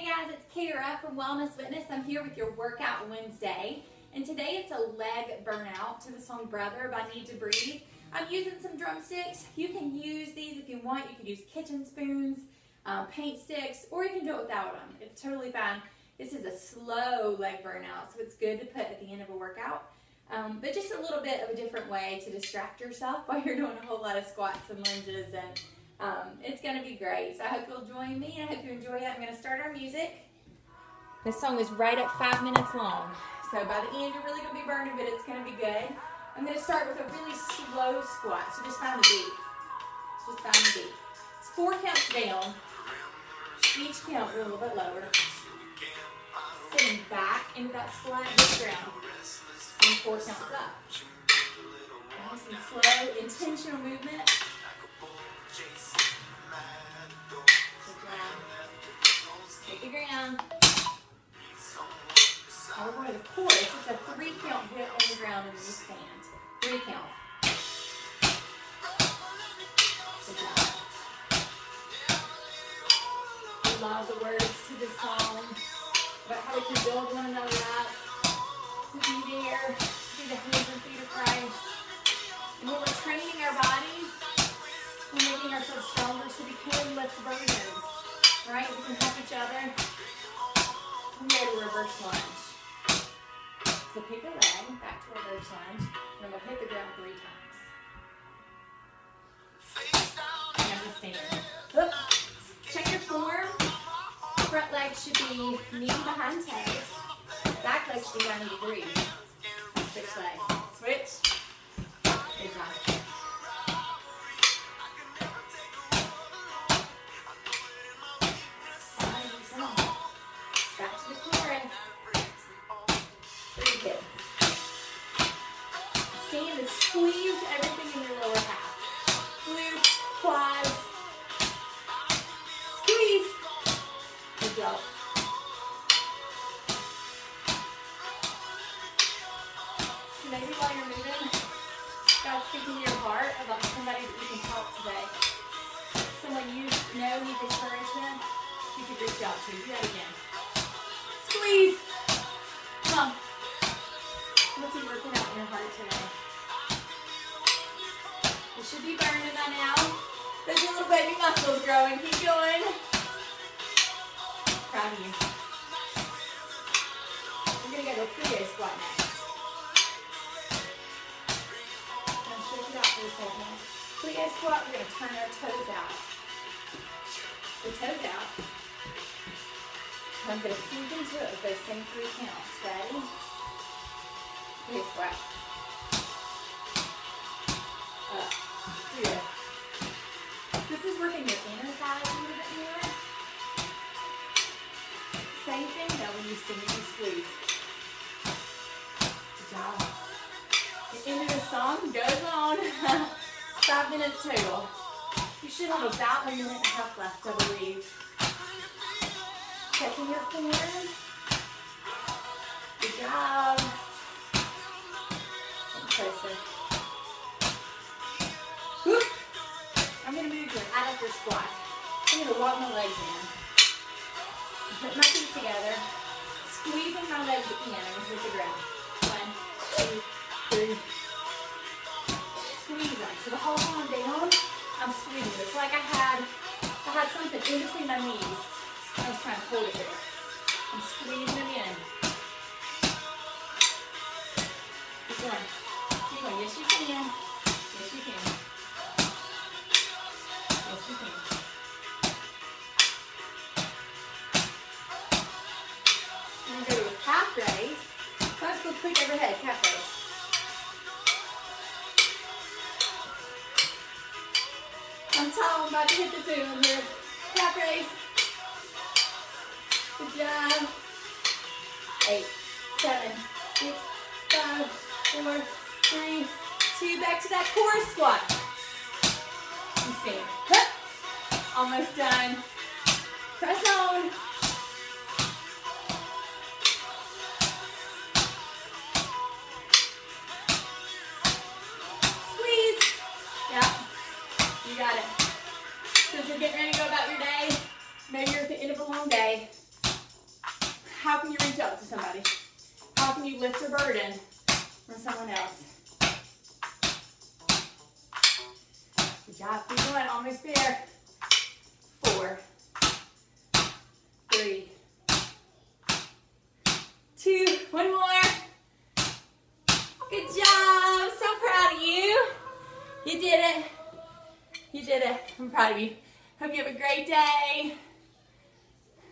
Hey guys, it's Kara from Wellness Witness. I'm here with your Workout Wednesday. And today it's a leg burnout to the song Brother by Need to Breathe. I'm using some drumsticks. You can use these if you want. You can use kitchen spoons, uh, paint sticks, or you can do it without them. It's totally fine. This is a slow leg burnout, so it's good to put at the end of a workout. Um, but just a little bit of a different way to distract yourself while you're doing a whole lot of squats and lunges and um, it's going to be great. So I hope you'll join me. I hope you enjoy it. I'm going to start our music. This song is right at five minutes long. So by the end, you're really going to be burning, but it's going to be good. I'm going to start with a really slow squat. So just find the beat. Just find the beat. It's four counts down. Each count a little bit lower. Sitting back into that squat the ground. And four counts up. Nice and slow, intentional movement. Take ground. The. It's a three count hit on the ground and you stand. Three count. Good job. Love the words to this song about how we can build one another up, to be there, to be the hands and feet of Christ. So pick a leg, back to reverse lunge, and we'll hit the ground three times. And stand. Look. Check your form. Front leg should be knee behind toe. Back leg should be 90 degrees. Switch legs. Switch. Good job. Squeeze everything in your lower half. Glutes, quads. Squeeze. Good job. Maybe while you're moving, God's speaking to your heart about somebody that you can help today. Someone you know needs encouragement, you could reach out to. Do that again. Squeeze. Come. What's he working out in your heart today? You should be burning by now. There's your little baby muscles growing. Keep going. Proud of you. We're going to go to a plie squat next. Now shake it out for a second. Plie squat, we're going to turn our toes out. The toes out. I'm going to sink into it with those same three counts. Ready? Plie squat. Up. This is working your inner thighs a little bit more. Same thing though when you sting and squeeze. Good job. The end of the song goes on. five minutes total. You should have about a minute and a half left, I believe. Checking your form. Good job. closer. I'm going to an adductor squat. I'm going to walk my legs in. Put my feet together. Squeezing my legs in and hit the ground. One, two, three. Squeeze them. So the whole time down, I'm squeezing. It's like I had, I had something in between my knees. I was trying to hold it there. I'm squeezing them in. Keep going. Keep going. Yes, you can. Quick overhead, calf raise. I'm tall, I'm about to hit the zoom here. Calf raise. Good job. Eight, seven, six, five, four, three, two. Back to that core squat. Almost done. Press getting ready to go about your day. Maybe you're at the end of a long day. How can you reach out to somebody? How can you lift a burden from someone else? Good job. Keep going. Almost there. Four, three, two, one more. Good job. So proud of you. You did it. You did it. I'm proud of you. Hope you have a great day.